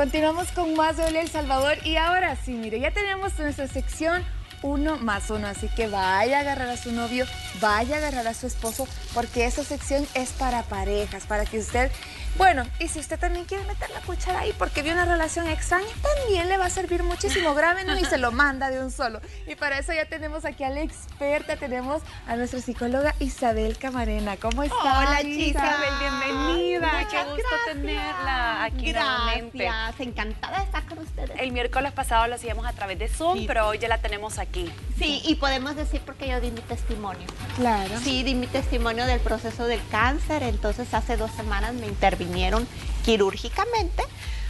Continuamos con más de El Salvador y ahora sí, mire, ya tenemos nuestra sección uno más uno, así que vaya a agarrar a su novio, vaya a agarrar a su esposo, porque esa sección es para parejas, para que usted bueno, y si usted también quiere meter la cuchara ahí porque vio una relación extraña, también le va a servir muchísimo. Grábenlo y se lo manda de un solo. Y para eso ya tenemos aquí a la experta, tenemos a nuestra psicóloga Isabel Camarena. ¿Cómo está? Hola, Isabel, bienvenida. Qué gusto tenerla aquí gracias. encantada de estar con ustedes. El miércoles pasado lo hacíamos a través de Zoom, pero hoy ya la tenemos aquí. Sí, y podemos decir porque yo di mi testimonio. Claro. Sí, di mi testimonio del proceso del cáncer, entonces hace dos semanas me intervinieron vinieron quirúrgicamente.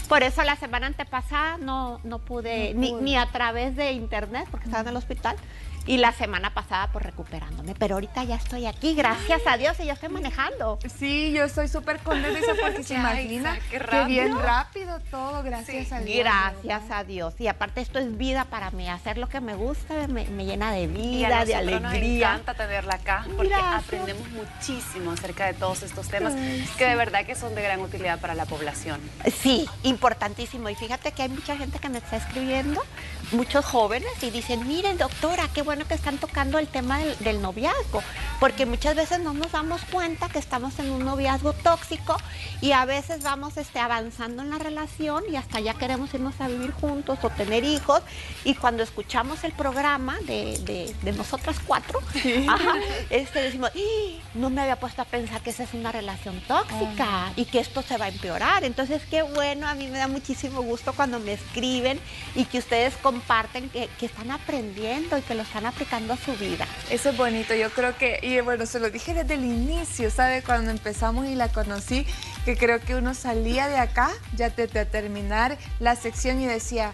Por eso la semana antepasada no, no pude, Ni, ni, a través de internet, porque estaba en el hospital, y la semana pasada por recuperándome. Pero ahorita ya estoy aquí, gracias a Dios, y ya estoy manejando. Sí, yo estoy súper contenta porque se imagina qué, bien rápido todo, gracias a Dios. Gracias a Dios. Y aparte esto es vida para mí, hacer lo que me gusta me, llena de vida, de alegría. Nos encanta tenerla acá porque aprendemos muchísimo acerca de todos estos temas que de verdad que son de gran utilidad para la población. Sí, importantísimo. Y fíjate que hay mucha gente que me está escribiendo, muchos jóvenes, y dicen, miren doctora, qué bueno que están tocando el tema del, noviazgo, porque muchas veces no nos damos cuenta que estamos en un noviazgo tóxico y a veces vamos este, avanzando en la relación y hasta ya queremos irnos a vivir juntos o tener hijos y cuando escuchamos el programa de, nosotras cuatro, este, decimos, ¡Ah! no me había puesto a pensar que esa es una relación tóxica y que esto se va a empeorar. Entonces, qué bueno, a mí me da muchísimo gusto cuando me escriben y que ustedes comparten que, que están aprendiendo y que lo están aplicando a su vida. Eso es bonito, yo creo que, y bueno, se lo dije desde el inicio, ¿sabe? Cuando empezamos y la conocí, que creo que uno salía de acá, ya te, te terminar la sección y decía,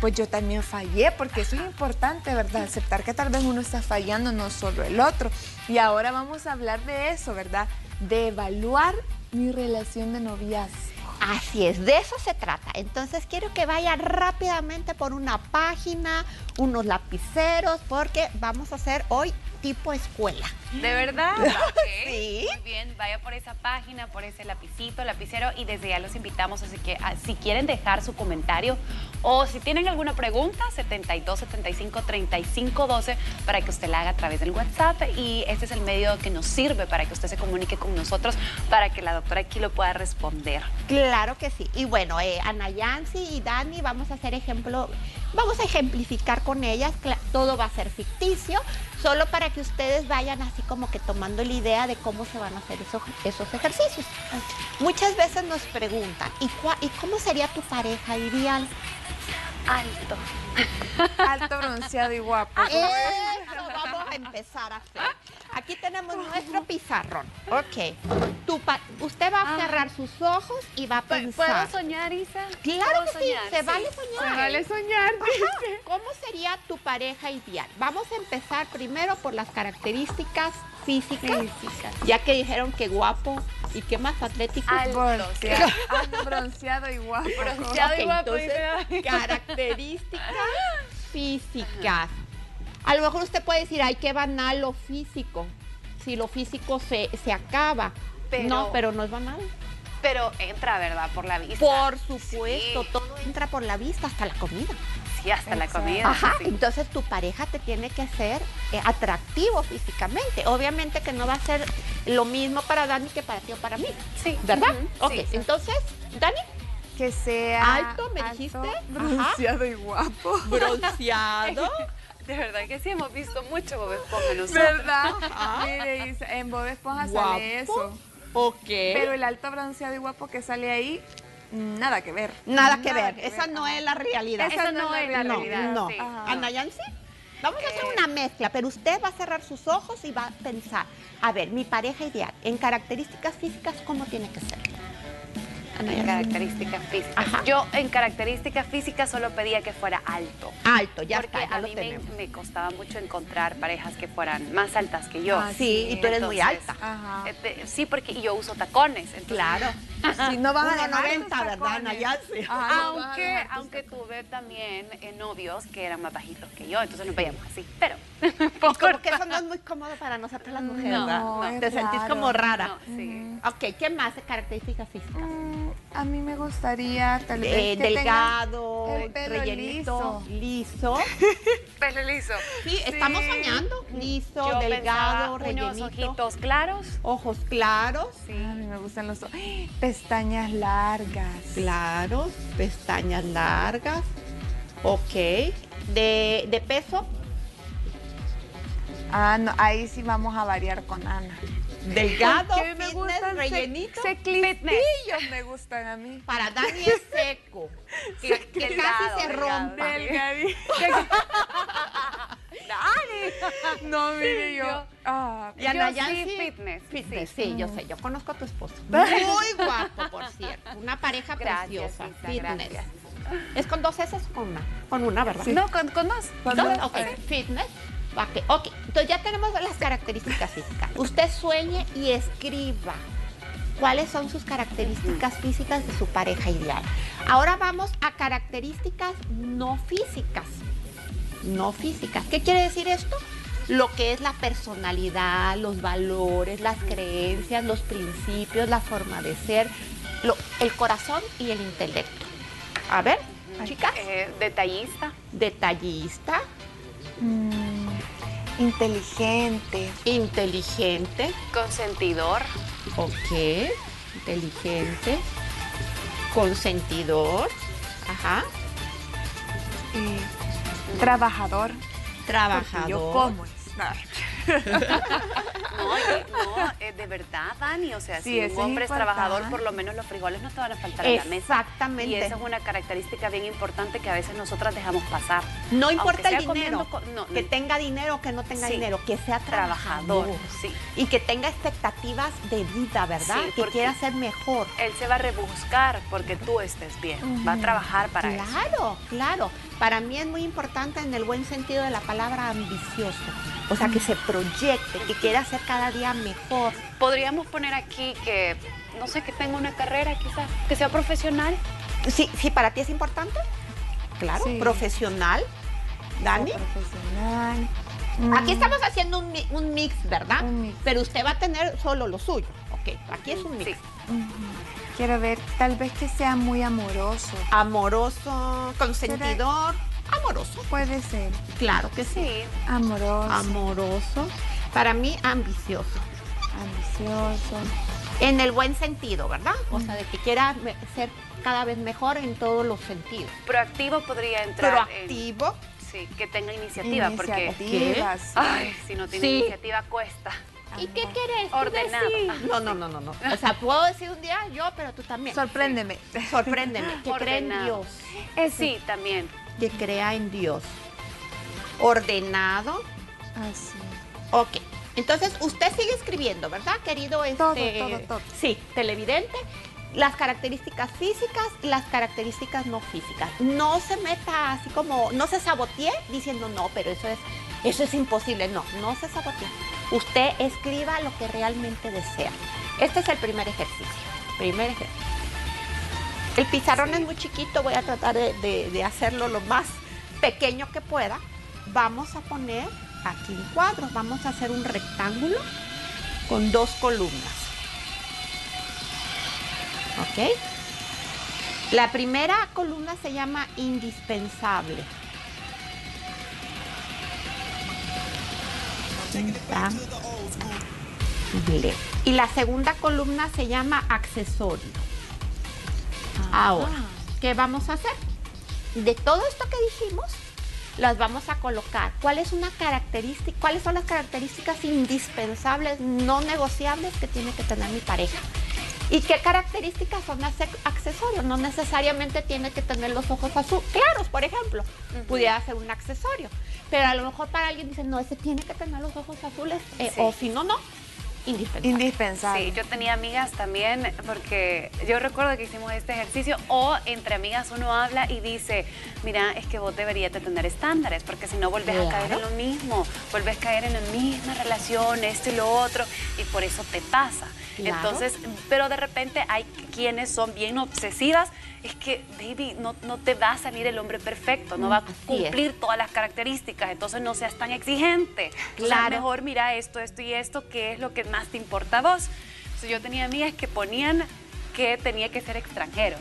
pues yo también fallé, porque eso es importante, ¿verdad? Aceptar que tal vez uno está fallando, no solo el otro. Y ahora vamos a hablar de eso, ¿verdad? De evaluar mi relación de noviazgo. Así es, de eso se trata. Entonces quiero que vaya rápidamente por una página, unos lapiceros, porque vamos a hacer hoy tipo escuela. ¿De verdad? Sí. Muy bien, vaya por esa página, por ese lapicito, lapicero y desde ya los invitamos, así que ah, si quieren dejar su comentario o si tienen alguna pregunta, 72 75 35 12 para que usted la haga a través del WhatsApp y este es el medio que nos sirve para que usted se comunique con nosotros para que la doctora aquí lo pueda responder. Claro que sí. Y bueno, eh, Ana Yancy y Dani, vamos a hacer ejemplo, vamos a ejemplificar con ellas, todo va a ser ficticio, solo para que ustedes vayan así como que tomando la idea de cómo se van a hacer esos, esos ejercicios. Muchas veces nos preguntan, ¿y, ¿y cómo sería tu pareja ideal? Alto. Alto, bronceado y guapo. Eso vamos a empezar a hacer. Aquí tenemos nuestro pizarrón. Ok. usted va a ah. cerrar sus ojos y va a pensar. ¿Puedo soñar, Isa? Claro que sí, se vale soñar. Se vale soñar. ¿Cómo sería tu pareja ideal? Vamos a empezar primero por las características físicas. Físicas. Ya que dijeron que guapo, ¿Y qué más atlético? Alto, bronceado y guapo. Bronceado y guapo. características físicas. A lo mejor usted puede decir, ay, qué banal lo físico. Si lo físico se, se acaba. no, pero no es banal. Pero entra, ¿verdad? Por la vista. Por supuesto, todo entra por la vista, hasta la comida. Sí, hasta la comida. Ajá, entonces tu pareja te tiene que ser eh, atractivo físicamente. Obviamente que no va a ser lo mismo para Dani que para ti o para mí. Sí. ¿Verdad? ok, entonces, Dani. Que sea alto, me dijiste. Bronceado y guapo. Bronceado. De verdad que sí, hemos visto mucho Bob Esponja nosotros. ¿Verdad? Mire, en Bob Esponja sale eso. Ok. Pero el alto bronceado y guapo que sale ahí, nada que ver. Nada, que, ver. Esa no es la realidad. Esa, no, es la realidad. No. Ana Yancy, vamos a hacer una mezcla, pero usted va a cerrar sus ojos y va a pensar, a ver, mi pareja ideal, en características físicas, ¿cómo tiene que ser? En características físicas. Yo en características físicas solo pedía que fuera alto. Alto, ya porque está, a mí me, costaba mucho encontrar parejas que fueran más altas que yo. Ah, sí, y tú eres muy alta. Este, sí, porque yo uso tacones. claro. Si no van a 90, ¿verdad, aunque, aunque tuve también eh, novios que eran más bajitos que yo, entonces nos veíamos así. Pero Y como que eso no es muy cómodo para nosotras las mujeres, No, ¿verdad? no, Te sentís raro. como rara. No, sí. Ok, ¿qué más de características físicas? Mm, a mí me gustaría tal vez Eh, que tenga delgado, el pelo rellenito, liso. Pelo liso. Sí, estamos soñando. Liso, Yo delgado, unos rellenito. ojitos claros. Ojos claros. A mí me gustan los ¡ay! pestañas largas. Claros, pestañas largas. Ok. De, de peso, Ah, no, ahí sí vamos a variar con Ana. delgado, Porque me fitness, gustan rellenito. seclistillos me gustan a mí. Para Dani es seco. Que, que Delgado, casi se rompa. Delgadito. No, mire yo. Ah, Y a Yo sí, fitness, Fitness, sí. sí, yo sé. Yo conozco a tu esposo. Muy guapo, por cierto. Una pareja Gracias, preciosa. Isa, Fitness. gracias. ¿Es con dos S o con una? Con una, ¿verdad? No, con, con dos. Con ¿Dos? dos, Ok, fitness. Ok, ok. Entonces ya tenemos las características físicas. Usted sueñe y escriba cuáles son sus características físicas de su pareja ideal. Ahora vamos a características no físicas. No físicas. ¿Qué quiere decir esto? Lo que es la personalidad, los valores, las creencias, los principios, la forma de ser, lo- el corazón y el intelecto. A ver, chicas, Eh, detallista. detallista, mm, inteligente. inteligente, Consentidor. ok, inteligente, consentidor, ajá, y trabajador. Trabajador. Yo como es. No, no, eh, de verdad, Dani. O sea, Sí, si un hombre es trabajador, por lo menos los frijoles no te van a faltar en la mesa. Exactamente. Y esa es una característica bien importante que a veces nosotras dejamos pasar. No importa el comiendo dinero, no, que no. tenga dinero o que no tenga Sí. dinero, que sea Trabajador, trabajador. sí. Y que tenga expectativas de vida, ¿verdad? Sí, que quiera ser mejor. Él se va a rebuscar porque tú estés bien. Va a trabajar para eso. Claro, claro. Para mí es muy importante en el buen sentido de la palabra ambicioso. O sea, que se proyecte, que quiera hacer cada día mejor. Podríamos poner aquí que, no sé, que tenga una carrera quizás, que sea profesional. Sí, sí, para ti es importante. Claro, Sí. profesional. Dani. Profesional. Aquí Mm, estamos haciendo un, un mix, ¿verdad? Un mix. Pero usted va a tener solo lo suyo. Ok, aquí es un mix. Sí. Quiero ver, tal vez que sea muy amoroso. Amoroso, consentidor, amoroso. Puede ser. Claro que sí. Sí. Amoroso, Amoroso. Para mí, ambicioso. ambicioso. En el buen sentido, ¿verdad? O sea, de que quiera ser cada vez mejor en todos los sentidos. Proactivo podría entrar. en- Proactivo. sí, que tenga iniciativa, porque. Iniciativas, sí. Ay, si no tiene Sí. iniciativa cuesta. ¿Y qué quieres? Ordenado. No, no, no, no, no. O sea, puedo decir un día yo, pero tú también. Sorpréndeme. Sorpréndeme. Que crea en. Dios. Eh, sí, también. Que crea en Dios. Ordenado. Así. Ok. Entonces, usted sigue escribiendo, ¿verdad, querido? Este, Todo, todo, todo. Sí, televidente. Las características físicas y las características no físicas. No se meta así como, no se sabotee diciendo no, pero eso es, eso es imposible. No, no se sabotee. Usted escriba lo que realmente desea. Este es el primer ejercicio. Primer ejercicio. El pizarrón es muy chiquito, voy a tratar de, de- hacerlo lo más pequeño que pueda. Vamos a poner aquí un cuadro, vamos a hacer un rectángulo con dos columnas. ¿Ok? La primera columna se llama indispensable. Y la segunda columna se llama accesorio. Ahora, ¿qué vamos a hacer? De todo esto que dijimos, las vamos a colocar. ¿Cuál es una característica? ¿Cuáles son las características indispensables, no negociables que tiene que tener mi pareja? ¿Y qué características son accesorios? No necesariamente tiene que tener los ojos azul claros, por ejemplo. Pudiera ser un accesorio. Pero a lo mejor para alguien dice, no, ese tiene que tener los ojos azules. eh, Sí. O si no, no. Indispensable. Indispensable. Sí, yo tenía amigas también, porque yo recuerdo que hicimos este ejercicio, o entre amigas uno habla y dice, mira, es que vos deberías de tener estándares, porque si no vuelves a caer en lo mismo, vuelves a caer en la misma relación, esto y lo otro. y por eso te pasa. Claro. Entonces, pero de repente hay quienes son bien obsesivas, es que, baby, no, no te va a salir el hombre perfecto, no va a es. cumplir todas las características, entonces no seas tan exigente. O sea, Claro. mejor mira esto, esto y esto, qué es lo que más te importa a vos. Entonces, yo tenía amigas que ponían que tenía que ser extranjero.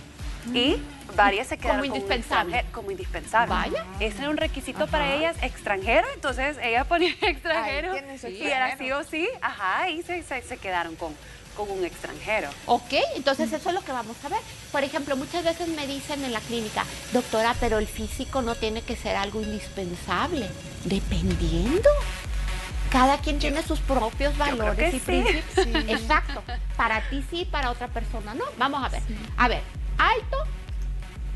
Y varias se quedaron Como indispensable. como indispensable. Vaya. Ese era un requisito para ellas, extranjero, entonces ella ponía extranjero. su y era sí o sí, ajá, y se, se- se quedaron con, con un extranjero. Ok, entonces eso es lo que vamos a ver. Por ejemplo, muchas veces me dicen en la clínica, doctora, pero el físico no tiene que ser algo indispensable. Dependiendo. Cada quien tiene sus propios valores y sí. principios. Exacto. Para ti sí, para otra persona no. Vamos a ver. A ver, alto,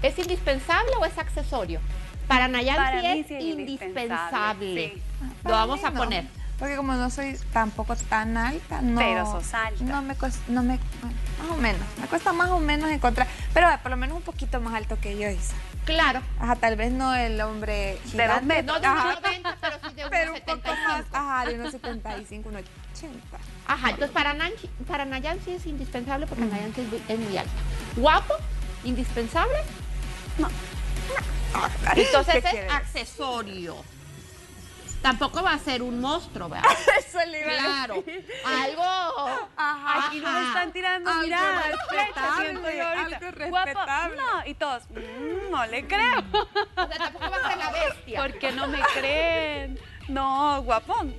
¿es indispensable o es accesorio? Para Nayan Para sí es sí es indispensable. indispensable, sí. Lo vamos a No, poner. Porque como no soy tampoco tan alta, no. Pero sos alta. No me cuesta, no me, más o menos. Me cuesta más o menos encontrar. Pero por lo menos un poquito más alto que yo, Isa. Claro. Ajá, tal vez no el hombre dos gigante. metros. No de unos 90, pero sí de unos pero un poco 75. más, ajá, de unos 75, unos 80. Ajá, entonces para, Nancy, para Nayan sí es indispensable porque Nayan sí es muy, es muy alto. ¿Guapo? ¿Indispensable? No. Entonces ¿Qué es quieres? accesorio. Tampoco va a ser un monstruo, ¿verdad? Eso le iba a Claro. decir. Algo. Ajá. Aquí no me están tirando Algo miradas, respetable, algo Guapo, respetable. no, y todos, "Mm, no le creo. O sea, tampoco va a ser la bestia. ¿Por qué no me creen? No, guapón.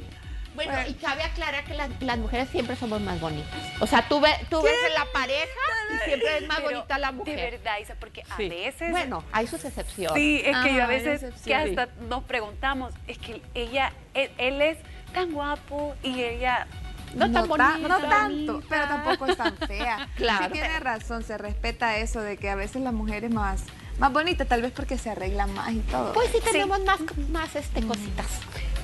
Bueno, y cabe aclarar que las, las mujeres siempre somos más bonitas. O sea, tú, ve- tú ves en la pareja y siempre es más Pero bonita la De mujer. verdad, Isa, porque a veces... Bueno, hay sus excepciones. Sí, es que yo a hay veces que hasta nos preguntamos, es que ella, él, él es tan guapo y ella no, tan ta- bonita. no tanto, bonita. pero tampoco es tan fea. Claro. Sí tiene razón, se respeta eso de que a veces la mujer es más, más bonita, tal vez porque se arregla más y todo. Pues sí tenemos más, más este, cositas.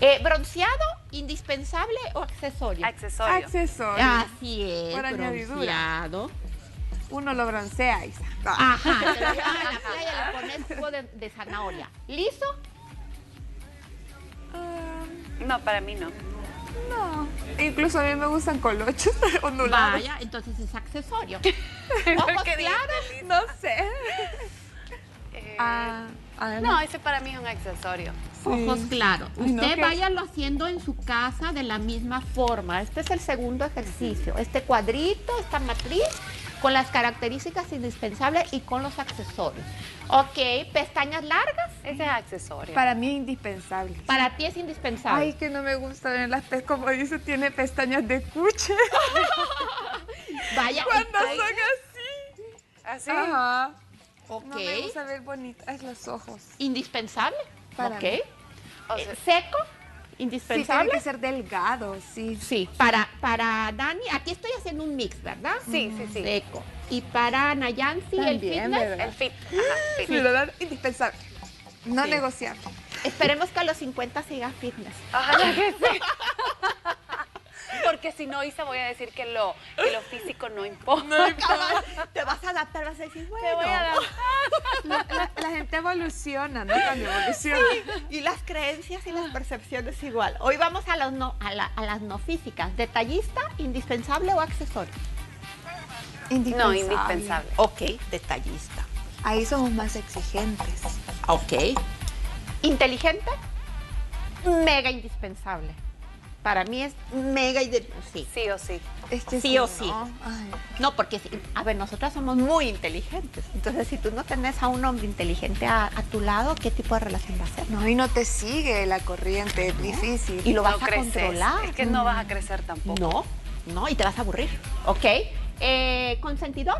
Eh, ¿Bronceado, indispensable o accesorio? Accesorio. Accesorio. Así es, Por añadidura. bronceado. Uno lo broncea, Isa. Ajá, te lo llevas a la playa, le pones jugo de, de zanahoria. ¿Liso? Ah, No, para mí no. no. Incluso a mí me gustan colochos ondulados. Vaya, entonces es accesorio. Ojos ¿Qué dices, claros, No sé. Eh, Ah, no, ese para mí es un accesorio. ojos claros. No, Usted qué- váyalo haciendo en su casa de la misma forma. Este es el segundo ejercicio. Este cuadrito, esta matriz, con las características indispensables y con los accesorios. Ok, pestañas largas. Ese es accesorio. Para mí es indispensable. Para ti es indispensable. Ay, que no me gusta ver las pestañas, como dice, tiene pestañas de cuche. Vaya, Cuando son así. Así. Ajá. Ok. No me gusta ver bonitas los ojos. Indispensable. Para ok. mí. O Eh, sea, Seco. Sí, tiene Indispensable. que ser delgado, sí. Sí, para, para Dani, aquí estoy haciendo un mix, ¿verdad? Sí, sí, sí. Seco. Y para Nayansi, el fitness, ¿verdad? el fit. Ajá, fit. Sí, ¿verdad? Indispensable. No Sí. negociable. esperemos que a los 50 siga fitness. Sí. Porque si no, Isa, voy a decir que lo, que lo físico no importa. Te vas a adaptar, vas a decir, bueno. Te voy a dar. La, la- la gente evoluciona, ¿no? Cuando evoluciona. Y las creencias y las percepciones igual. Hoy vamos a, los no, a, la- a las no físicas. ¿Detallista, indispensable o accesorio? No, indispensable. Ok, detallista. Ahí somos más exigentes. Ok. Inteligente, mega indispensable. Para mí es mega indispensable. Sí. Sí o sí. Es que Sí si o no, sí. No, porque, a ver, nosotras somos muy inteligentes. Entonces, si tú no tenés a un hombre inteligente a, a tu lado, ¿qué tipo de relación va a ser? no, y no te sigue la corriente, es difícil. Y lo vas a creces. controlar. Es que no vas a crecer tampoco. No, no, y te vas a aburrir. ¿Ok? Eh, ¿Consentidor?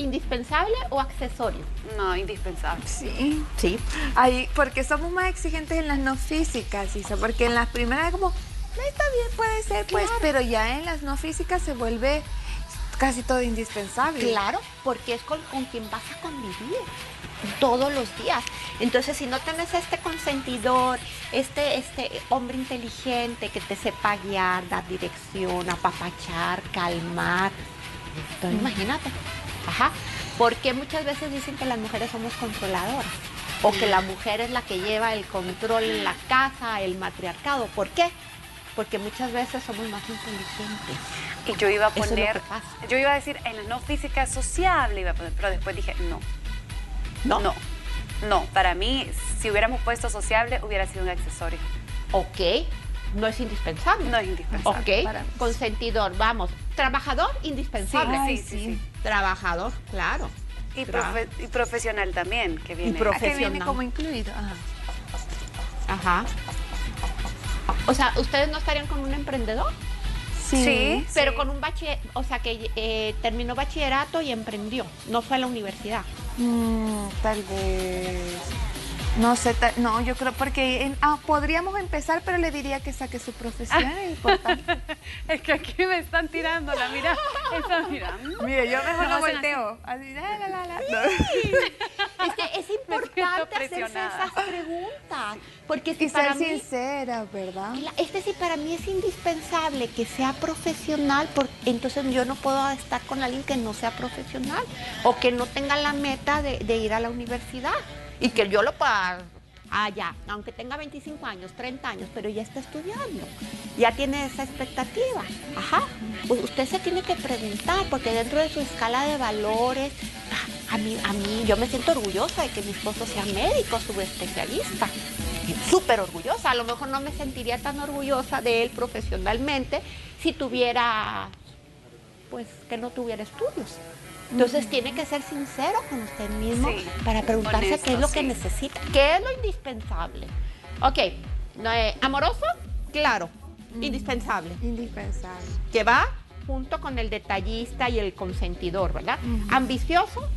¿Indispensable o accesorio? No, indispensable. Sí. Sí. Ahí, porque somos más exigentes en las no físicas, Isa, porque en las primeras es como, no está bien, puede ser, pues, Claro. pero ya en las no físicas se vuelve casi todo indispensable. Claro, porque es con, con quien vas a convivir todos los días. Entonces, si no tenés este consentidor, este, este hombre inteligente que te sepa guiar, dar dirección, apapachar, calmar, entonces imagínate. Ajá. Porque muchas veces dicen que las mujeres somos controladoras o que la mujer es la que lleva el control en la casa, el matriarcado. ¿Por qué? porque muchas veces somos más inteligentes. Y yo iba a poner, yo iba a decir en la no física sociable, iba a poner, pero después dije, no, ¿No? no, no. Para mí, si hubiéramos puesto sociable, hubiera sido un accesorio. Ok, no es indispensable. No es indispensable. Ok, para consentidor, vamos. Trabajador, indispensable. Sí, Ay, sí, sí. Trabajador, claro. Y, Claro. profe- y profesional también, que viene. profe- Ah, que viene Profesional. como incluido. Ajá. Ajá. O sea, ¿ustedes no estarían con un emprendedor? Sí, Pero sí. con un bachiller, o sea, que eh, terminó bachillerato y emprendió, no fue a la universidad. Mm, tal vez. No sé, no, yo creo porque en- ah, podríamos empezar, pero le diría que saque su profesión. es importante. Es que aquí me están tirando la mira. Esa mira. mm. Mire, yo mejor No no volteo. Así, la, la, la, la. Es que es importante hacerse esas preguntas, porque si Y para ser mí, sincera, ¿verdad? Este sí para mí es indispensable que sea profesional, porque entonces yo no puedo estar con alguien que no sea profesional o que no tenga la meta de, de ir a la universidad y que yo lo pueda allá, aunque tenga 25 años, 30 años, pero ya está estudiando, ya tiene esa expectativa. Ajá, pues usted se tiene que preguntar, porque dentro de su escala de valores, ah, a mí, a mí, yo me siento orgullosa de que mi esposo sea médico, subespecialista. Súper orgullosa, a lo mejor no me sentiría tan orgullosa de él profesionalmente si tuviera, pues, que no tuviera estudios. Entonces tiene que ser sincero con usted mismo Sí, para preguntarse honesto, qué es lo que necesita, qué es lo indispensable. Ok, no, eh, amoroso, claro, indispensable, Indispensable. que va junto con el detallista y el consentidor, ¿verdad? Ambicioso,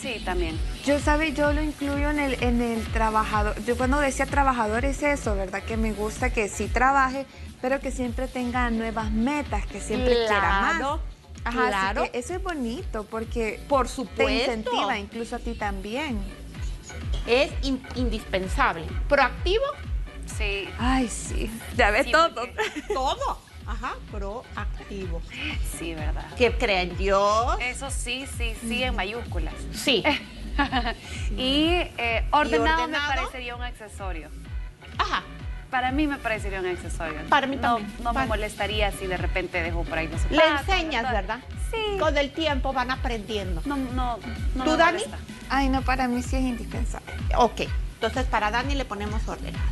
Sí, también. Yo, ¿sabe? Yo lo incluyo en el, en el trabajador. Yo cuando decía trabajador es eso, ¿verdad? Que me gusta que sí trabaje, pero que siempre tenga nuevas metas, que siempre quiera más. Claro, Ajá, así claro. que eso es bonito porque por te supuesto, incentiva incluso a ti también. es in- indispensable. Proactivo, Sí. Ay, sí. Ya ves Sí, todo. porque- todo. Ajá, proactivo. Sí, verdad. Que crea en Dios. Eso sí, sí, sí, en mayúsculas. Sí. y eh, ordenado, me ordenado? parecería un accesorio. Ajá. Para mí me parecería un accesorio. Para mí no, también. No Para- me molestaría si de repente dejo por ahí los Le zapatos, enseñas, todo. ¿verdad? Sí. Con el tiempo van aprendiendo. No, no, no ¿Tú, me Dani? molesta. Ay, no, para mí sí es indispensable. Ok. Entonces para Dani le ponemos ordenado.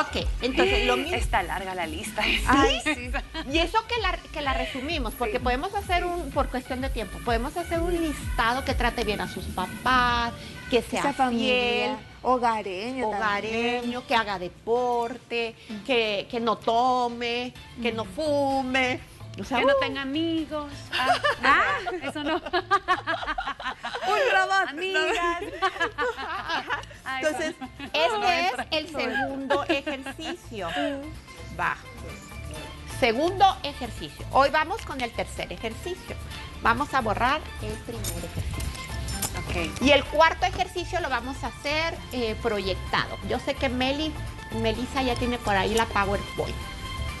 Ok. Entonces lo mismo. Está larga la lista. Ay, sí. Y eso que la, que la resumimos, porque Sí. podemos hacer un, por cuestión de tiempo, podemos hacer un listado que trate bien a sus papás, que sea, Esa familia, fiel, hogareño. también. hogareño, que haga deporte, que, que no tome, que no fume. O sea, Que no uh, tenga amigos. Ah, eso no. Un robot. Amigas. Ah, Entonces, este es el segundo ejercicio. Va. Segundo ejercicio. Hoy vamos con el tercer ejercicio. Vamos a borrar el primer ejercicio. Y el cuarto ejercicio lo vamos a hacer eh, proyectado. Yo sé que Meli, Melissa ya tiene por ahí la PowerPoint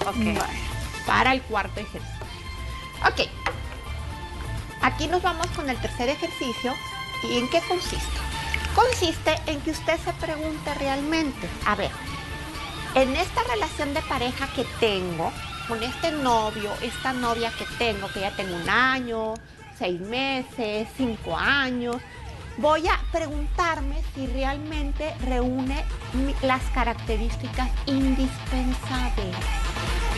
Ok. para el cuarto ejercicio. Ok. Aquí nos vamos con el tercer ejercicio. ¿Y en qué consiste? Consiste en que usted se pregunte realmente, a ver, en esta relación de pareja que tengo, con este novio, esta novia que tengo, que ya tengo un año, seis meses, cinco años, voy a preguntarme si realmente reúne las características indispensables.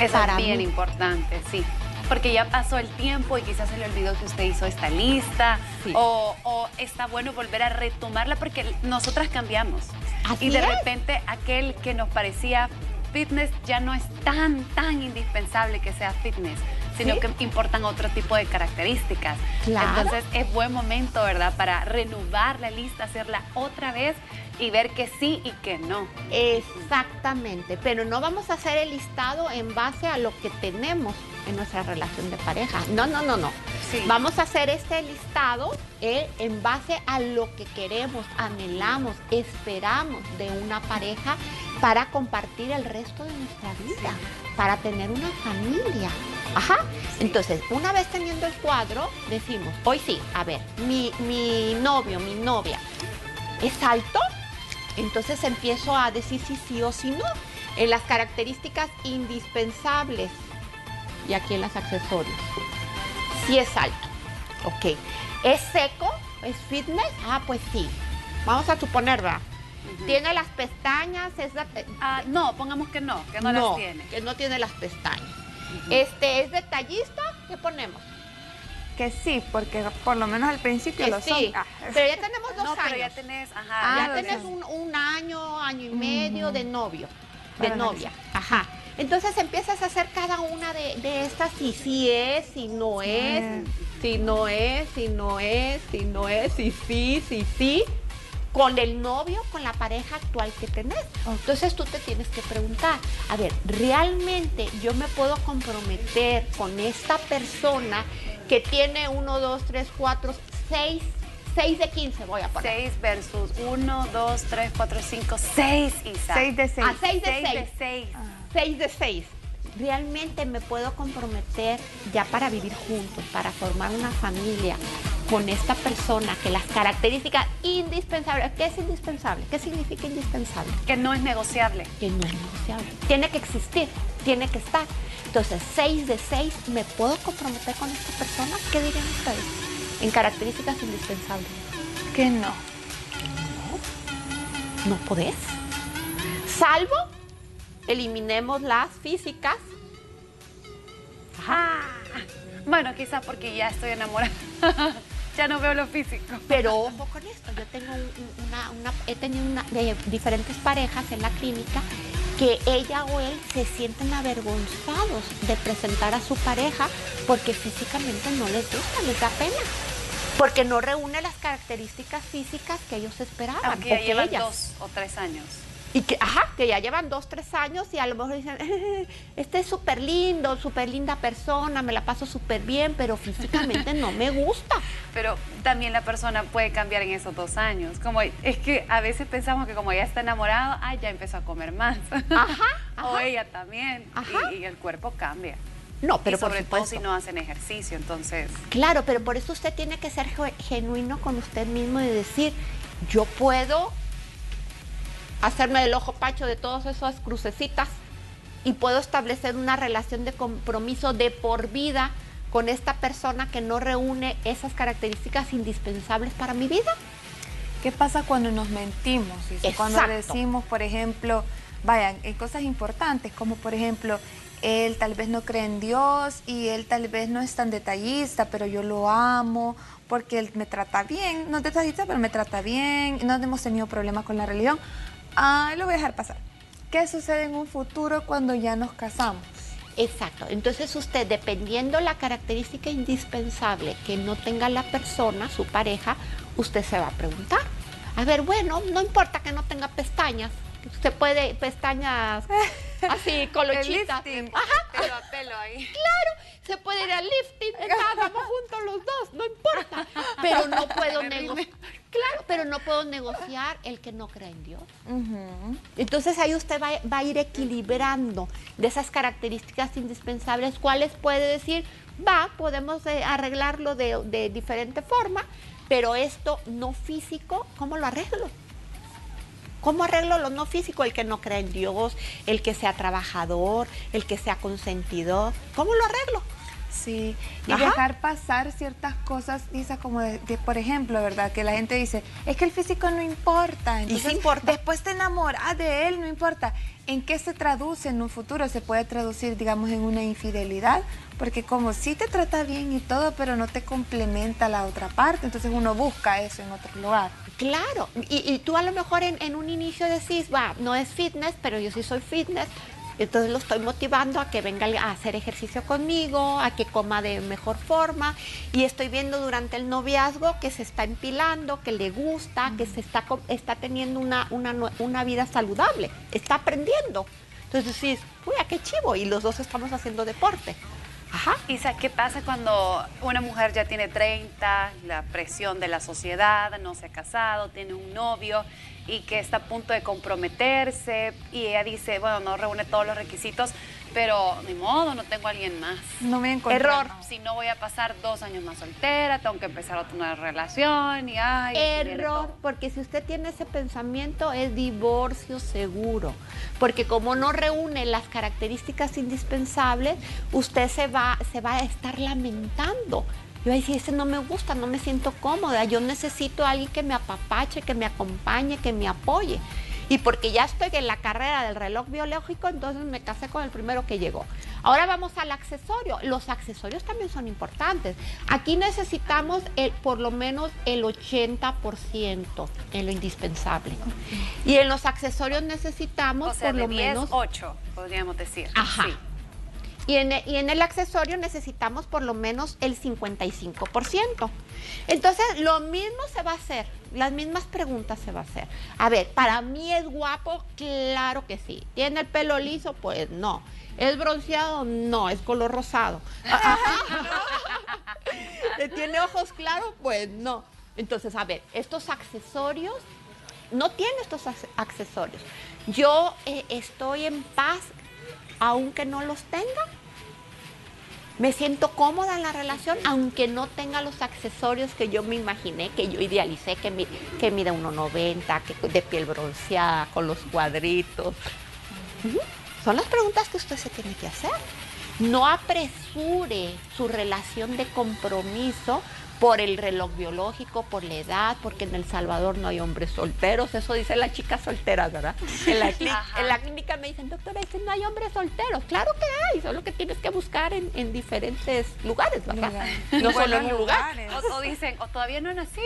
Eso Para es bien mí. importante, sí. Porque ya pasó el tiempo y quizás se le olvidó que usted hizo esta lista. Sí. O, o está bueno volver a retomarla porque nosotras cambiamos. Así y de es. repente aquel que nos parecía fitness ya no es tan, tan indispensable que sea fitness, sino Sí. que importan otro tipo de características. Claro. Entonces es buen momento, ¿verdad? Para renovar la lista, hacerla otra vez y ver que sí y que no. Exactamente, pero no vamos a hacer el listado en base a lo que tenemos en nuestra relación de pareja. No, no, no, no. Sí. Vamos a hacer este listado eh, en base a lo que queremos, anhelamos, esperamos de una pareja para compartir el resto de nuestra vida, para tener una familia. Ajá. Entonces, una vez teniendo el cuadro, decimos, hoy sí, a ver, mi, mi novio, mi novia, ¿es alto? Entonces empiezo a decir si sí o si no. En las características indispensables y aquí en los accesorios. Sí es alto. Ok. ¿Es seco? ¿Es fitness? Ah, pues sí. Vamos a suponer, ¿verdad? ¿Tiene las pestañas? Es de- eh, Ah, no, pongamos que no, que no, las tiene. que no tiene las pestañas. Este, ¿es detallista? ¿Qué ponemos? Que sí, porque por lo menos al principio Que lo sí. son. Ah, Pero ya tenemos dos No, años. pero ya tenés, ajá. Ah, ya lo tenés sé. un, un año, año y medio de novio, de Para novia. Ajá. Entonces empiezas a hacer cada una de, de estas si sí es, si no es, si no es, si no es, si no es, si sí, si sí, con el novio, con la pareja actual que tenés. Entonces tú te tienes que preguntar, a ver, ¿realmente yo me puedo comprometer con esta persona que tiene uno, dos, tres, cuatro, seis, seis de 15 voy a poner? 6 versus 1, 2, 3, 4, 5, 6, Isa. Seis de seis. Ah, seis de Seis seis. de 6. 6 de 6. ¿Realmente me puedo comprometer ya para vivir juntos, para formar una familia con esta persona que las características indispensables, ¿qué es indispensable? ¿Qué significa indispensable? Que no es negociable. Que no es negociable. Tiene que existir, tiene que estar. Entonces, 6 de 6, ¿me puedo comprometer con esta persona? ¿Qué dirían ustedes? En características indispensables. Que no. No podés. Salvo, eliminemos las físicas. Ah. Bueno, quizás porque ya estoy enamorada. ya no veo lo físico. Pero ojo con esto, yo tengo un- un- una, una- he tenido una- de diferentes parejas en la clínica que ella o él se sienten avergonzados de presentar a su pareja porque físicamente no les gusta, les da pena. Porque no reúne las características físicas que ellos esperaban. Aunque ya llevan ellas. dos o tres años. Y que, ajá, que ya llevan dos, tres años y a lo mejor dicen, este es súper lindo, súper linda persona, me la paso súper bien, pero físicamente no me gusta. Pero también la persona puede cambiar en esos dos años. Como es que a veces pensamos que como ya está enamorado, ay, ya empezó a comer más. Ajá, o ella también. Ajá. Y, y el cuerpo cambia. No, pero y sobre por todo si no hacen ejercicio, entonces. Claro, pero por eso usted tiene que ser ge- genuino con usted mismo y decir, yo puedo hacerme el ojo pacho de todas esas crucecitas y puedo establecer una relación de compromiso de por vida con esta persona que no reúne esas características indispensables para mi vida. ¿Qué pasa cuando nos mentimos? Cuando decimos, por ejemplo, vayan, en cosas importantes, como por ejemplo, él tal vez no cree en Dios y él tal vez no es tan detallista, pero yo lo amo porque él me trata bien, no es detallista, pero me trata bien, no hemos tenido problemas con la religión. Ah, lo voy a dejar pasar. ¿Qué sucede en un futuro cuando ya nos casamos? Exacto. Entonces usted, dependiendo la característica indispensable que no tenga la persona, su pareja, usted se va a preguntar. A ver, bueno, no importa que no tenga pestañas. Usted puede pestañas así, colochitas. Ajá, Pelo a pelo ahí. Se puede ir al lifting, hagamos juntos los dos, no importa. Pero no puedo negociar. Claro, pero no puedo negociar el que no cree en Dios. Entonces ahí usted va, va a ir equilibrando de esas características indispensables, cuáles puede decir, va, podemos eh, arreglarlo de, de diferente forma, pero esto no físico, ¿cómo lo arreglo? ¿Cómo arreglo lo no físico? El que no cree en Dios, el que sea trabajador, el que sea consentidor. ¿Cómo lo arreglo? Sí, y Ajá. dejar pasar ciertas cosas, Isa, como de, de, por ejemplo, ¿verdad? Que la gente dice, es que el físico no importa. sí Entonces, importa. Después te enamoras de él, no importa. ¿En qué se traduce en un futuro? Se puede traducir, digamos, en una infidelidad, porque como sí te trata bien y todo, pero no te complementa la otra parte, entonces uno busca eso en otro lugar. Claro, y, y tú a lo mejor en, en un inicio decís, va, no es fitness, pero yo sí soy fitness, entonces lo estoy motivando a que venga a hacer ejercicio conmigo, a que coma de mejor forma, y estoy viendo durante el noviazgo que se está empilando, que le gusta, que se está, está teniendo una, una, una vida saludable, está aprendiendo. Entonces decís, uy, a qué chivo, y los dos estamos haciendo deporte. Ajá. Isa, ¿qué pasa cuando una mujer ya tiene 30, la presión de la sociedad, no se ha casado, tiene un novio y que está a punto de comprometerse y ella dice, bueno, no reúne todos los requisitos, pero ni modo, no tengo a alguien más. No me encontré. Error. Si no voy a pasar dos años más soltera, tengo que empezar otra nueva relación y ay. Error, porque si usted tiene ese pensamiento es divorcio seguro, porque como no reúne las características indispensables, usted se va, se va a estar lamentando. Yo sí, ese no me gusta, no me siento cómoda, yo necesito a alguien que me apapache, que me acompañe, que me apoye. Y porque ya estoy en la carrera del reloj biológico, entonces me casé con el primero que llegó. Ahora vamos al accesorio. Los accesorios también son importantes. Aquí necesitamos el- por lo menos el 80% en lo indispensable. Y en los accesorios necesitamos O sea, por de lo 10, menos 8, podríamos decir. Ajá. Sí. Y en, y en el accesorio necesitamos por lo menos el 55%. Entonces, lo mismo se va a hacer, las mismas preguntas se va a hacer. A ver, ¿para mí es guapo? Claro que sí. ¿Tiene el pelo liso? Pues no. ¿Es bronceado? No, es color rosado. ¿Tiene ojos claros? Pues no. Entonces, a ver, estos accesorios, no tiene estos ac- accesorios. Yo eh, estoy en paz aunque no los tenga. Me siento cómoda en la relación, aunque no tenga los accesorios que yo me imaginé, que yo idealicé, que, que mide 1,90, que de piel bronceada, con los cuadritos. Son las preguntas que usted se tiene que hacer. No apresure su relación de compromiso por el reloj biológico, por la edad, porque en El Salvador no hay hombres solteros. Eso dice la chica soltera, ¿verdad? En la, clí- Ajá. en la clínica me dicen, doctora, es que no hay hombres solteros. Claro que hay, solo que tienes que buscar en, en diferentes lugares, ¿verdad? Lugares. No solo en un lugar. lugares. O, o dicen, o todavía no he nacido.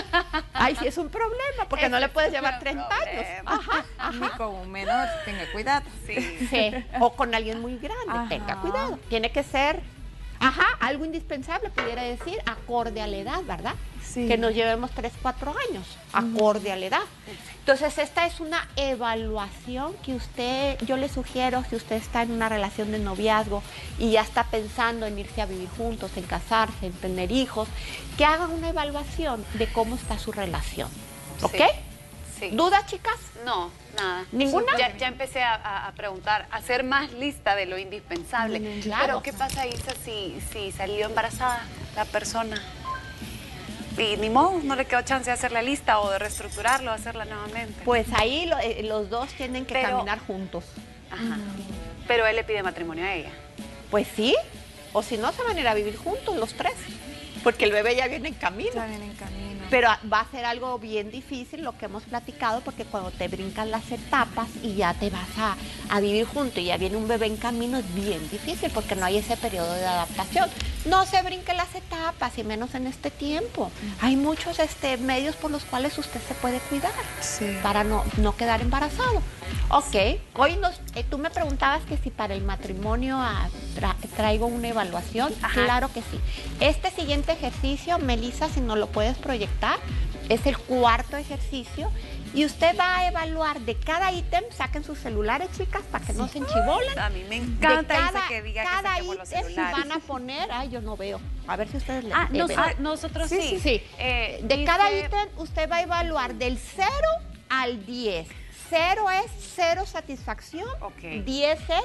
Ay, sí es un problema, porque no le puedes llevar 30 años. problema. Ajá, Ni con un menor, tenga cuidado. Sí. Sí, o con alguien muy grande, Ajá. tenga cuidado. Tiene que ser, ajá, algo indispensable, pudiera decir, acorde a la edad, ¿verdad? Sí. Que nos llevemos 3, 4 años, acorde a la edad. Entonces, esta es una evaluación que usted, yo le sugiero, si usted está en una relación de noviazgo y ya está pensando en irse a vivir juntos, en casarse, en tener hijos, que haga una evaluación de cómo está su relación. ¿Ok? Sí. ¿Dudas, chicas? No, nada. ¿Ninguna? Ya, ya empecé a, preguntar, a hacer más lista de lo indispensable. Mm, claro. Pero ¿qué pasa, Isa, si, si salió embarazada la persona? Y ni modo, no le quedó chance de hacer la lista o de reestructurarlo, hacerla nuevamente. Pues ahí lo- eh, los dos tienen que Pero- caminar juntos. Ajá. Pero él le pide matrimonio a ella. Pues sí, o si no se van a ir a vivir juntos los tres, porque el bebé ya viene en camino. Ya viene en camino. Pero va a ser algo bien difícil lo que hemos platicado, porque cuando te brincan las etapas y ya te vas a, a vivir junto y ya viene un bebé en camino, es bien difícil porque no hay ese periodo de adaptación. No se brinquen las etapas y menos en este tiempo. Hay muchos este, medios por los cuales usted se puede cuidar Sí. para no, no quedar embarazado. Ok, hoy nos, eh, tú me preguntabas que si para el matrimonio ah, tra- traigo una evaluación. Ajá. Claro que sí. Este siguiente ejercicio, Melissa, si no lo puedes proyectar, es el cuarto ejercicio. Y usted va a evaluar de cada ítem, saquen sus celulares, chicas, para que no se enchibolen. A mí me De encanta cada, Isa, que diga cada que los ítem van a poner, ay, yo no veo. A ver si ustedes le Ah, le nos- ven. ah, nosotros sí. Sí, sí. Eh, de dice- cada ítem usted va a evaluar del 0 al 10. 0 es cero satisfacción, Ok. 10 es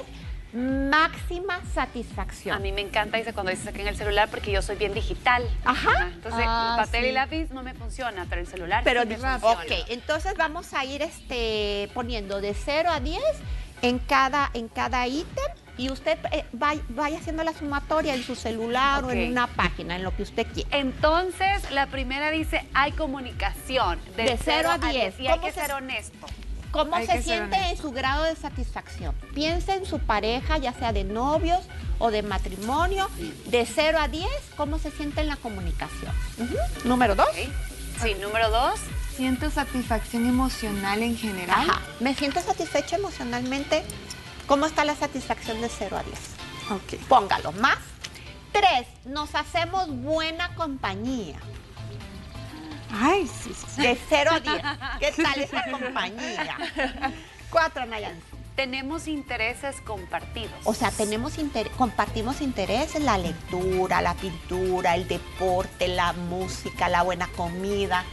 máxima satisfacción. A mí me encanta, dice, cuando dice saquen el celular porque yo soy bien digital. Ajá. Entonces, Ah, el papel sí. y lápiz no me funciona, pero el celular Pero sí me ok, funciona. entonces vamos a ir este, poniendo de 0 a 10 en cada, en cada ítem y usted eh, va- vaya haciendo la sumatoria en su celular o Ok. en una página, en lo que usted quiera. Entonces, la primera dice, hay comunicación. del De cero a diez. Y hay ¿Cómo que se- ser honesto. ¿Cómo Hay se siente en su grado de satisfacción? Piensa en su pareja, ya sea de novios o de matrimonio, de 0 a 10, ¿cómo se siente en la comunicación? Número 2. ¿ok? Sí, número dos. Siento satisfacción emocional en general. Ajá. Me siento satisfecha emocionalmente. ¿Cómo está la satisfacción de 0 a 10? Ok. Póngalo más. 3. Nos hacemos buena compañía. Ay, sí, sí. De 0 a 10. ¿Qué tal esa compañía? 4, Nayan. Tenemos intereses compartidos. O sea, tenemos inter- compartimos intereses, la lectura, la pintura, el deporte, la música, la buena comida.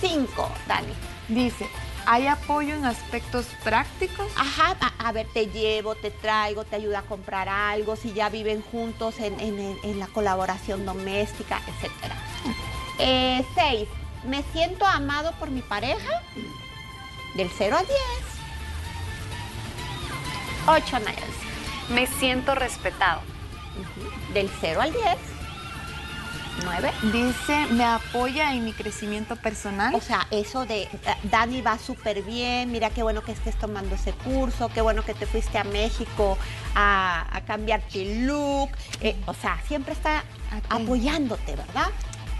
Cinco, Dani. Dice, ¿Hay apoyo en aspectos prácticos? Ajá, a, a ver, te llevo, te traigo, te ayuda a comprar algo, si ya viven juntos en, en- en- en la colaboración doméstica, etc. Eh, seis, me siento amado por mi pareja. Del 0 al 10. 8, Nancy. Me siento respetado. Del 0 al 10. 9. Dice, me apoya en mi crecimiento personal. O sea, eso de "Da- Dani va súper bien, mira qué bueno que estés tomando ese curso, qué bueno que te fuiste a México a, a cambiarte el look. eh, o sea, siempre está apoyándote, ¿verdad?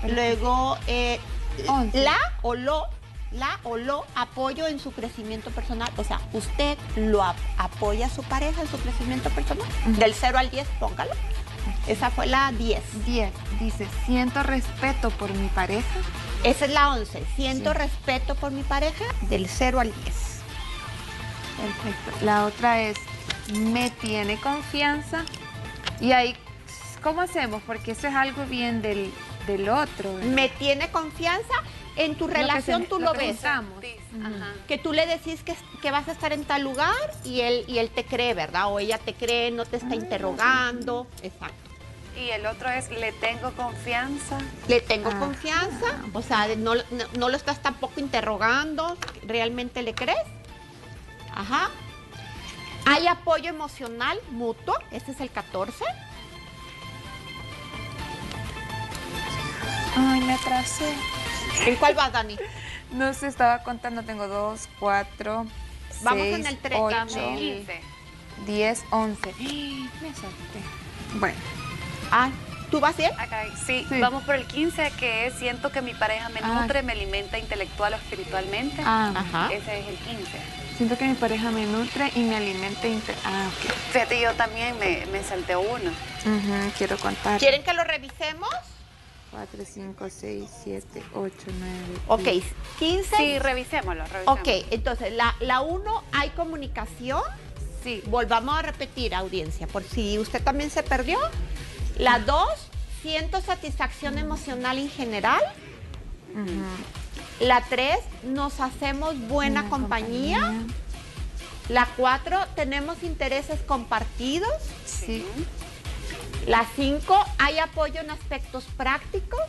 Luego, eh, Once. la o lo, la o lo apoyo en su crecimiento personal. O sea, usted lo ap- apoya a su pareja en su crecimiento personal. Ujú. Del 0 al 10, póngalo. Esa fue la 10. 10. Dice, siento respeto por mi pareja. Esa es la 11. Siento Sí. respeto por mi pareja del 0 al 10. Perfecto. La otra es, me tiene confianza. Y ahí, ¿cómo hacemos? Porque eso es algo bien del, del otro. ¿verdad? Me tiene confianza en tu que relación, se- tú lo lo ves. ajá. Que tú le decís que, que vas a estar en tal lugar y él, y él te cree, ¿verdad? O ella te cree, no te Ah. está interrogando. Exacto. Y el otro es, le tengo confianza. Le tengo Ah. confianza, o sea, no, no, no lo estás tampoco interrogando, ¿realmente le crees? Ajá. Hay apoyo emocional mutuo, este es el 14. Ay, me atrasé. ¿En cuál vas, Dani? No se estaba contando, tengo dos, cuatro, Vamos seis, en el tres, ocho, Dame. 15. diez, once. Me salté. Bueno, Ah, ¿tú vas bien? Acá, sí, Sí. vamos por el 15, que es, siento que mi pareja me Ah. nutre, me alimenta intelectual o espiritualmente. ah, Ajá. Ese es el 15. siento que mi pareja me nutre y me alimenta. inte- Ah, ok. Fíjate, yo también me, me salté uno. Ujú, quiero contar. ¿Quieren que lo revisemos? 4, 5, 6, 7, 8, 9. Ok, 15. Sí, revisémoslo, revisémoslo. Ok, entonces la, la uno hay comunicación. Sí. Volvamos a repetir, audiencia, por si usted también se perdió. La dos, siento satisfacción emocional en general. La tres, nos hacemos buena compañía. La cuatro, tenemos intereses compartidos. Sí. La cinco, hay apoyo en aspectos prácticos.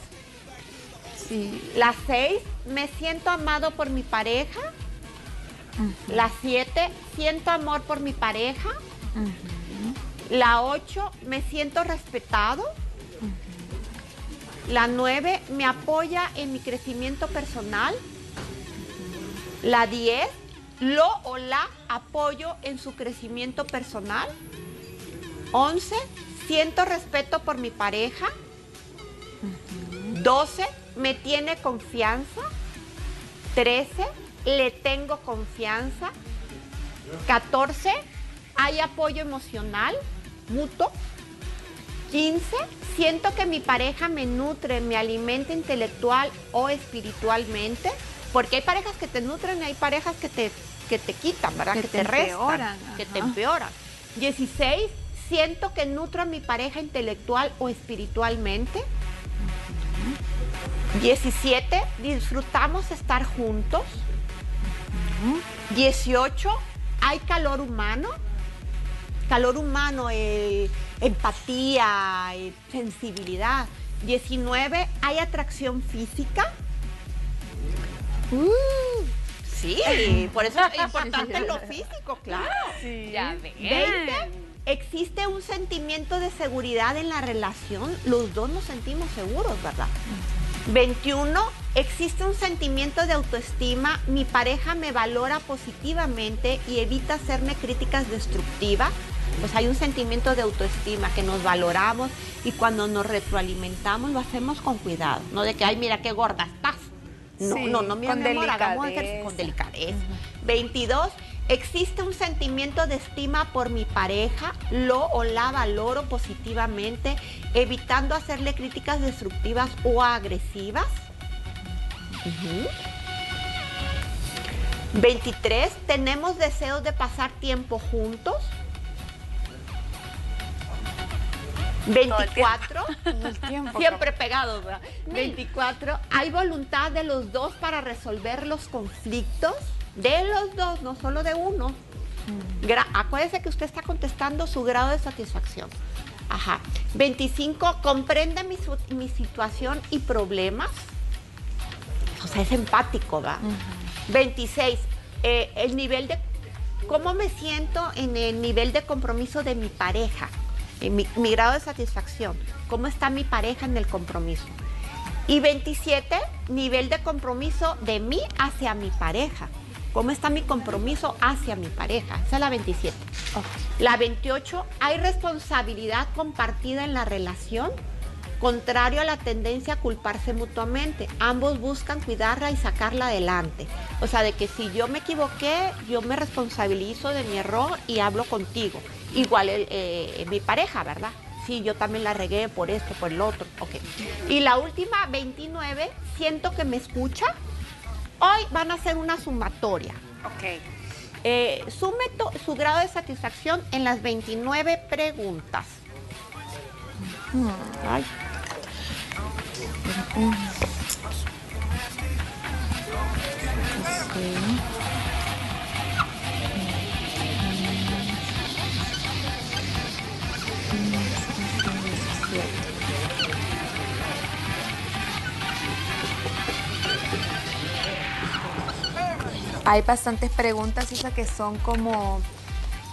Sí. La seis, me siento amado por mi pareja. La siete, siento amor por mi pareja. La ocho, me siento respetado. La nueve, me apoya en mi crecimiento personal. La diez, lo o la apoyo en su crecimiento personal. Once, siento respeto por mi pareja. 12, me tiene confianza. 13, le tengo confianza. 14, hay apoyo emocional mutuo. 15, siento que mi pareja me nutre, me alimenta intelectual o espiritualmente. Porque hay parejas que te nutren y hay parejas que te, que te quitan, ¿verdad? Que Que, te te, restan, empeoran, que te empeoran. 16, siento que nutro a mi pareja intelectual o espiritualmente. 17, disfrutamos estar juntos. 18, hay calor humano. Calor humano, eh, empatía, eh, sensibilidad. 19, hay atracción física. Uh, sí, por eso es importante lo físico, claro. Ya ven. 20. Existe un sentimiento de seguridad en la relación. Los dos nos sentimos seguros, ¿verdad? 21. Existe un sentimiento de autoestima. Mi pareja me valora positivamente y evita hacerme críticas destructivas. Pues hay un sentimiento de autoestima que nos valoramos y cuando nos retroalimentamos lo hacemos con cuidado. No de que, ay, mira qué gorda estás. No, Sí, no, no, mira, con mi amor, hagamos ejercicio delicadeza. con delicadeza. 22. Existe un sentimiento de estima por mi pareja, lo o la valoro positivamente, evitando hacerle críticas destructivas o agresivas. Ujú. 23. Tenemos deseos de pasar tiempo juntos. 24. Todo el tiempo. Siempre pegados, ¿verdad? 24. Hay voluntad de los dos para resolver los conflictos. De los dos, no solo de uno. Gra- Acuérdese que usted está contestando su grado de satisfacción. Ajá. 25, comprende mi, mi situación y problemas. O sea, es empático, ¿va? 26, eh, el nivel de, ¿cómo me siento en el nivel de compromiso de mi pareja? En mi, mi grado de satisfacción. ¿Cómo está mi pareja en el compromiso? Y 27, nivel de compromiso de mí hacia mi pareja. ¿Cómo está mi compromiso hacia mi pareja? Esa es la 27. La 28, ¿hay responsabilidad compartida en la relación? Contrario a la tendencia a culparse mutuamente. Ambos buscan cuidarla y sacarla adelante. O sea, de que si yo me equivoqué, yo me responsabilizo de mi error y hablo contigo. Igual eh, mi pareja, ¿verdad? Sí, yo también la regué por esto, por el otro. Ok. Y la última, 29, siento que me escucha. Hoy van a hacer una sumatoria. Ok. Eh, sume su grado de satisfacción en las 29 preguntas. Ay. Hay bastantes preguntas, Isa, que son como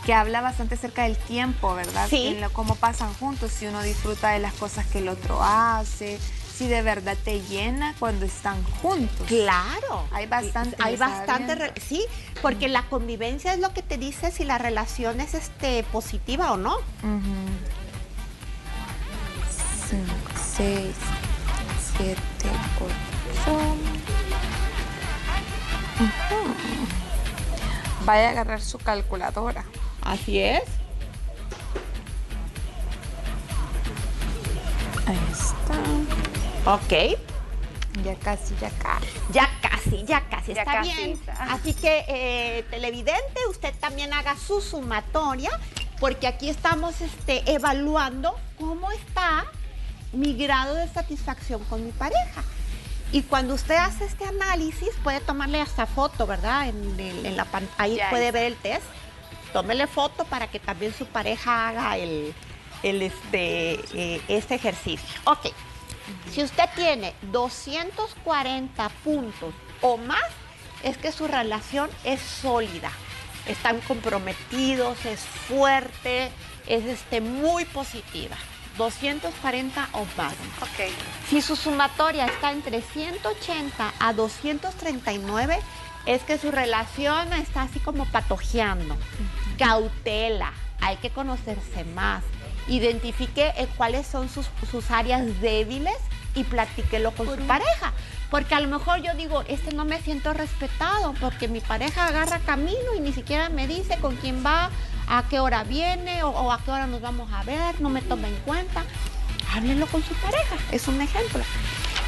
que habla bastante acerca del tiempo, ¿verdad? Sí. En lo- cómo pasan juntos, si uno disfruta de las cosas que el otro hace, si de verdad te llena cuando están juntos. Claro. Hay bastante, Hay bastante. re- Sí, porque la convivencia es lo que te dice si la relación es este, positiva o no. Cinco, seis, siete, ocho. Vaya a agarrar su calculadora. Así es. Ahí está. Ok. Ya casi, ya casi. Ya casi, ya casi, Ya está casi, bien. está. Así que, eh, televidente, usted también haga su sumatoria, porque aquí estamos este, evaluando cómo está mi grado de satisfacción con mi pareja. Y cuando usted hace este análisis, puede tomarle hasta foto, ¿verdad? En, el- en la ahí Ya puede está. ver el test. Tómele foto para que también su pareja haga el, el, este, eh, este ejercicio. Ok. Si usted tiene 240 puntos o más, es que su relación es sólida. Están comprometidos, es fuerte, es este, muy positiva. 240 o más. Ok. Si su sumatoria está entre 180 a 239, es que su relación está así como patojeando. Cautela, hay que conocerse más. Identifique eh, cuáles son sus, sus áreas débiles y platíquelo con su pareja. Porque a lo mejor yo digo, este no me siento respetado porque mi pareja agarra camino y ni siquiera me dice con quién va, a qué hora viene o, a qué hora nos vamos a ver, no me toma en cuenta. Háblenlo con su pareja, es un ejemplo.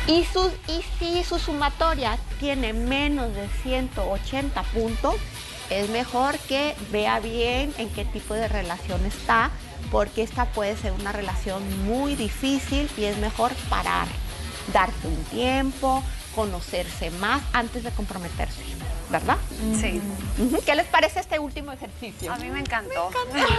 Y, sus, y si su sumatoria tiene menos de 180 puntos, es mejor que vea bien en qué tipo de relación está, porque esta puede ser una relación muy difícil y es mejor parar, darte un tiempo, conocerse más antes de comprometerse, ¿verdad? Sí. ¿Qué les parece este último ejercicio? A mí me encantó.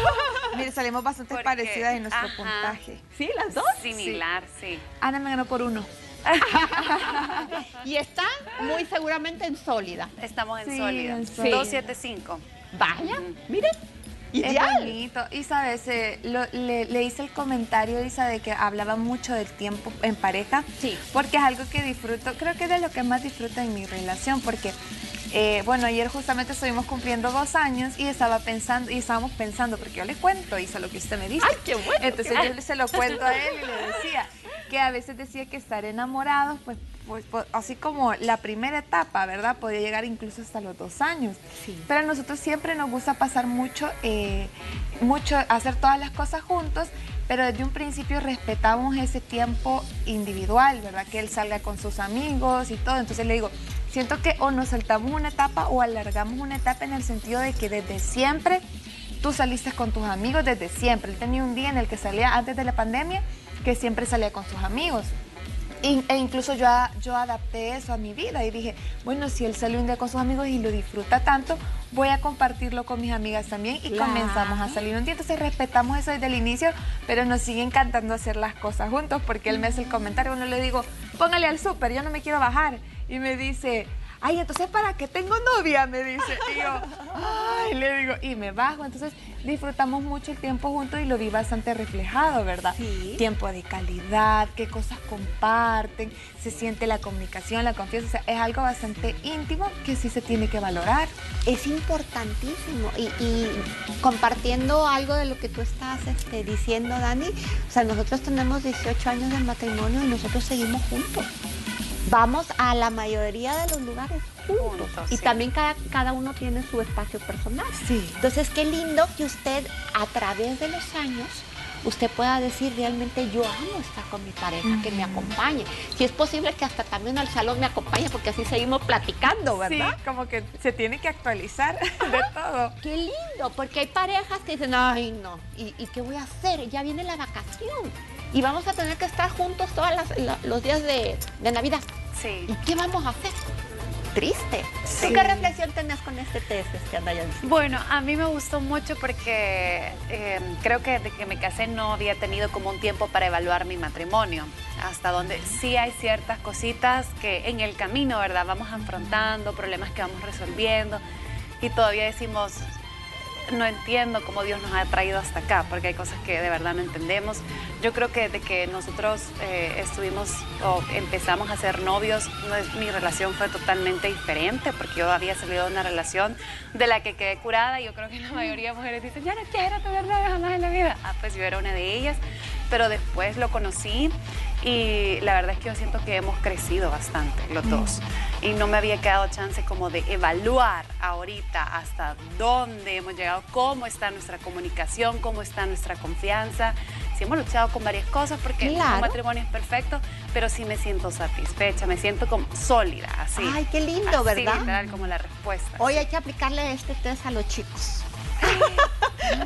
Mire, salimos bastante Porque- parecidas en nuestro ajá. puntaje. ¿Sí, las dos? Similar, sí. Ana me ganó por uno. Y está muy seguramente en sólida. Estamos en Sí, sólido. en sólido. 275. Vaya, miren, Es bonito. Y sabes, eh, lo- le, le hice el comentario, Isa, de que hablaba mucho del tiempo en pareja. Sí. Porque es algo que disfruto, creo que es de lo que más disfruto en mi relación, porque, eh, bueno, ayer justamente estuvimos cumpliendo dos años y estaba pensando, y estábamos pensando, porque yo le cuento, Isa, lo que usted me dice. Ay, qué bueno. Entonces yo se lo cuento a él y le decía que a veces decía que estar enamorados, pues, pues, pues, así como la primera etapa, ¿verdad? Podía llegar incluso hasta los dos años. Sí. Pero a nosotros siempre nos gusta pasar mucho, eh, mucho, hacer todas las cosas juntos, pero desde un principio respetamos ese tiempo individual, ¿verdad? Que él salga con sus amigos y todo. Entonces le digo, siento que o nos saltamos una etapa o alargamos una etapa en el sentido de que desde siempre tú saliste con tus amigos, desde siempre. Él tenía un día en el que salía antes de la pandemia, que siempre salía con sus amigos. e incluso yo, yo adapté eso a mi vida y dije, bueno, si él sale un día con sus amigos y lo disfruta tanto, voy a compartirlo con mis amigas también y comenzamos a salir un día. Entonces respetamos eso desde el inicio, pero nos sigue encantando hacer las cosas juntos porque él me hace el comentario, uno le digo, póngale al súper, yo no me quiero bajar. Y me dice, ay, entonces ¿para qué tengo novia? Me dice. Y yo, ay, le digo, y me bajo. Entonces disfrutamos mucho el tiempo juntos y lo vi bastante reflejado, ¿verdad? Sí. Tiempo de calidad, qué cosas comparten, se siente la comunicación, la confianza. O sea, es algo bastante íntimo que sí se tiene que valorar. Es importantísimo. Y, y compartiendo algo de lo que tú estás este, diciendo, Dani, o sea, nosotros tenemos 18 años de matrimonio y nosotros seguimos juntos vamos a la mayoría de los lugares juntos. y también cada, cada uno tiene su espacio personal. Sí. Entonces, qué lindo que usted a través de los años usted pueda decir realmente yo amo estar con mi pareja, que me acompañe. Si es posible que hasta también al salón me acompañe porque así seguimos platicando, ¿verdad? Sí, como que se tiene que actualizar de todo. Qué lindo, porque hay parejas que dicen, ay no, ¿y, qué voy a hacer? Ya viene la vacación y vamos a tener que estar juntos todos los días de, de Navidad. Sí. ¿Y qué vamos a hacer? Triste. qué reflexión tenés con este test, este Andaya? Bueno, a mí me gustó mucho porque eh, creo que desde que me casé no había tenido como un tiempo para evaluar mi matrimonio. Hasta donde sí hay ciertas cositas que en el camino, ¿verdad? Vamos afrontando, problemas que vamos resolviendo y todavía decimos, no entiendo cómo Dios nos ha traído hasta acá, porque hay cosas que de verdad no entendemos. Yo creo que desde que nosotros eh, estuvimos o empezamos a ser novios, mi relación fue totalmente diferente, porque yo había salido de una relación de la que quedé curada y yo creo que la mayoría de mujeres dicen, ya no quiero tener novia jamás en la vida. Ah, pues yo era una de ellas, pero después lo conocí y la verdad es que yo siento que hemos crecido bastante los dos. Y no me había quedado chance como de evaluar ahorita hasta dónde hemos llegado, cómo está nuestra comunicación, cómo está nuestra confianza. Sí hemos luchado con varias cosas porque claro. matrimonio es perfecto, pero sí me siento satisfecha, me siento como sólida, así. Ay, qué lindo, ¿verdad? literal como la respuesta. Hoy hay que aplicarle este test a los chicos.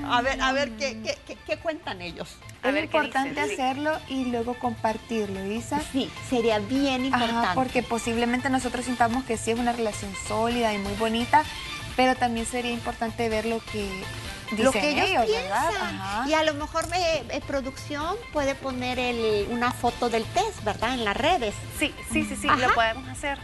A ver, a ver, ¿qué, qué, cuentan ellos? es importante hacerlo y luego compartirlo, Isa. Sí, sería bien importante. porque posiblemente nosotros sintamos que sí es una relación sólida y muy bonita, pero también sería importante ver lo que lo que ellos, piensan. Y a lo mejor me, eh, producción puede poner una foto del test, ¿verdad? En las redes. Sí, sí, sí, sí, lo podemos hacer.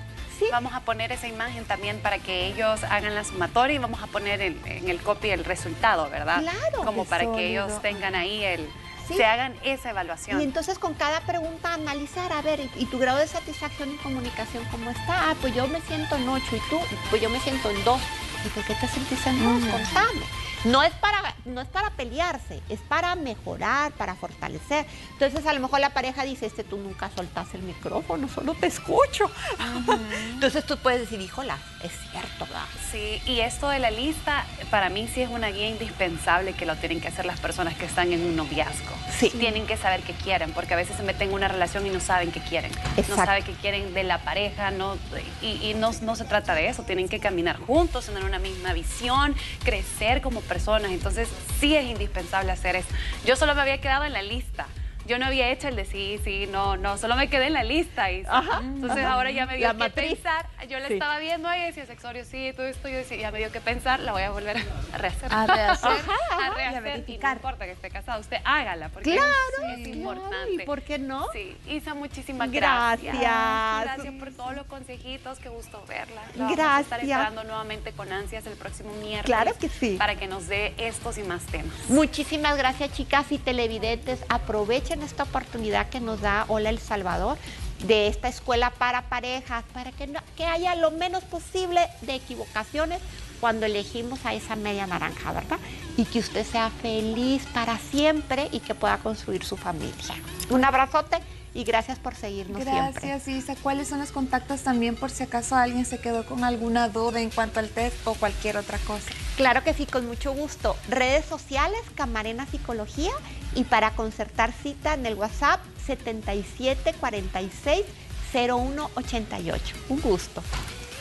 Vamos a poner esa imagen también para que ellos hagan la sumatoria y vamos a poner en el copy el resultado, ¿verdad? Claro. Como para que ellos tengan ahí el... Se hagan esa evaluación. Y entonces con cada pregunta analizar, a ver, ¿y, tu grado de satisfacción y comunicación cómo está? Ah, pues yo me siento en 8 y tú, pues yo me siento en 2. ¿Y por qué te sentís en 2? Contame. No es, para, no es para pelearse, es para mejorar, para fortalecer. Entonces a lo mejor la pareja dice, este tú nunca soltas el micrófono, solo te escucho. Entonces tú puedes decir, híjola, es cierto, ¿verdad? Sí, y esto de la lista, para mí sí es una guía indispensable que lo tienen que hacer las personas que están en un noviazgo. Sí. Tienen que saber qué quieren, porque a veces se meten en una relación y no saben qué quieren. No saben qué quieren de la pareja, no, y, no, no se trata de eso, tienen que caminar juntos, tener una misma visión, crecer como personas personas. Entonces sí es indispensable hacer eso. Yo solo me había quedado en la lista yo no había hecho el de sí, sí, no, no, solo me quedé en la lista. Y, entonces ahora ya me dio que pensar. Yo la estaba viendo ahí y decía sexorio, sí, todo esto. Yo decía, ya me dio que pensar, la voy a volver a rehacer. A rehacer. a rehacer. Y, a verificar. no importa que esté casada, usted hágala, porque claro, es, importante. ¿Y por qué no? Sí, Isa, muchísimas gracias. Gracias. Gracias por todos los consejitos, qué gusto verla. gracias. Vamos a estar esperando nuevamente con ansias el próximo miércoles. Claro que sí. Para que nos dé estos y más temas. Muchísimas gracias, chicas y televidentes. Aprovechen en esta oportunidad que nos da Hola El Salvador de esta escuela para parejas, para que, que haya lo menos posible de equivocaciones cuando elegimos a esa media naranja, ¿verdad? Y que usted sea feliz para siempre y que pueda construir su familia. Un abrazote y gracias por seguirnos gracias, siempre. Gracias, Isa. ¿Cuáles son los contactos también por si acaso alguien se quedó con alguna duda en cuanto al test o cualquier otra cosa? Claro que sí, con mucho gusto. Redes sociales, Camarena Psicología y para concertar cita en el WhatsApp 7746 0188. Un gusto.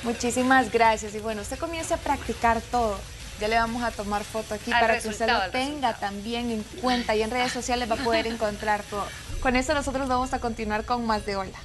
Muchísimas gracias y bueno, usted comienza a practicar todo. Ya le vamos a tomar foto aquí para que usted lo tenga también en cuenta y en redes sociales va a poder encontrar todo. Con eso nosotros vamos a continuar con más de Hola.